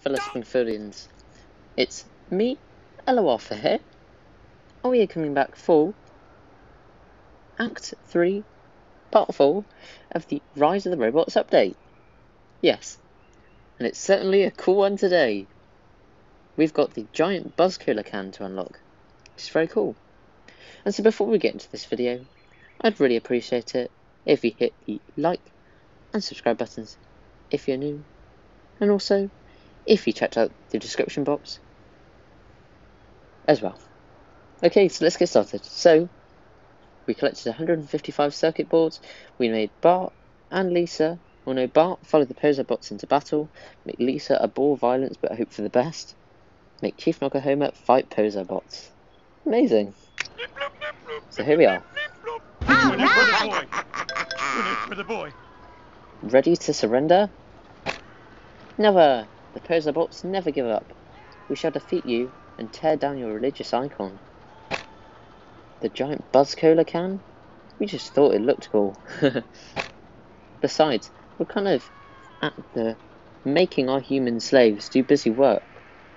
fellow Springfieldians. It's me, ElloArfur here. Oh, we are coming back full Act 3, Part 4 of the Rise of the Robots update. Yes, and it's certainly a cool one today. We've got the giant Buzz Cola can to unlock, which is very cool. And so before we get into this video, I'd really appreciate it if you hit the like and subscribe buttons if you're new, and also if you checked out the description box as well. Okay, so let's get started. So, we collected 155 circuit boards, we made Bart and Lisa, or no, Bart followed the Poser bots into battle, make Lisa abhor violence but hope for the best, make Chief Nokahoma fight Poser bots. Amazing. So here we are. Ready to surrender? Never! The bots never give up. We shall defeat you and tear down your religious icon. The giant buzz cola can? We just thought it looked cool. Besides, we're kind of at the making our human slaves do busy work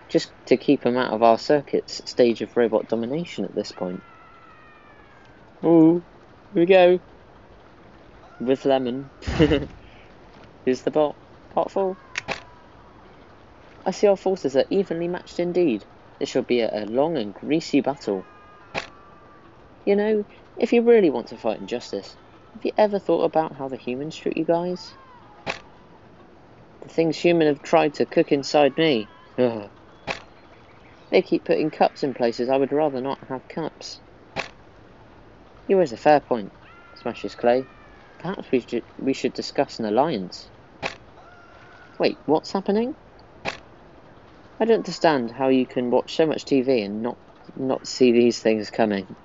just to keep them out of our circuits stage of robot domination at this point. Ooh, here we go. With lemon. Who's the bot? 4. I see our forces are evenly matched indeed. This shall be a, a long and greasy battle. You know, if you really want to fight injustice, have you ever thought about how the humans treat you guys? The things humans have tried to cook inside me. Ugh. They keep putting cups in places I would rather not have cups. You raise a fair point, smashes Clay. Perhaps we should, we should discuss an alliance. Wait, what's happening? I don't understand how you can watch so much TV and not not see these things coming.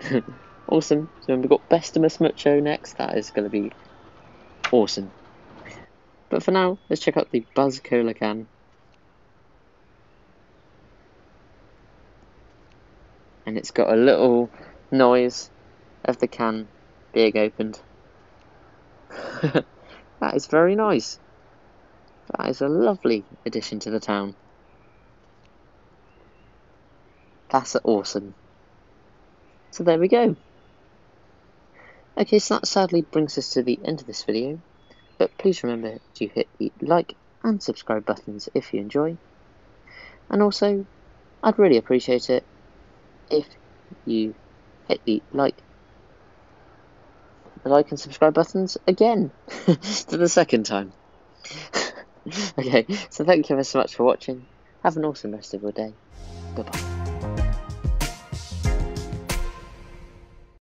awesome. So we've got Bestimus Mucho next. That is going to be awesome. But for now, let's check out the Buzz Cola can. And it's got a little noise of the can being opened. that is very nice. That is a lovely addition to the town. That's awesome. So there we go. Okay, so that sadly brings us to the end of this video, but please remember to hit the like and subscribe buttons if you enjoy. And also, I'd really appreciate it if you hit the like like and subscribe buttons again for the second time. okay, so thank you ever so much for watching. Have an awesome rest of your day. Goodbye.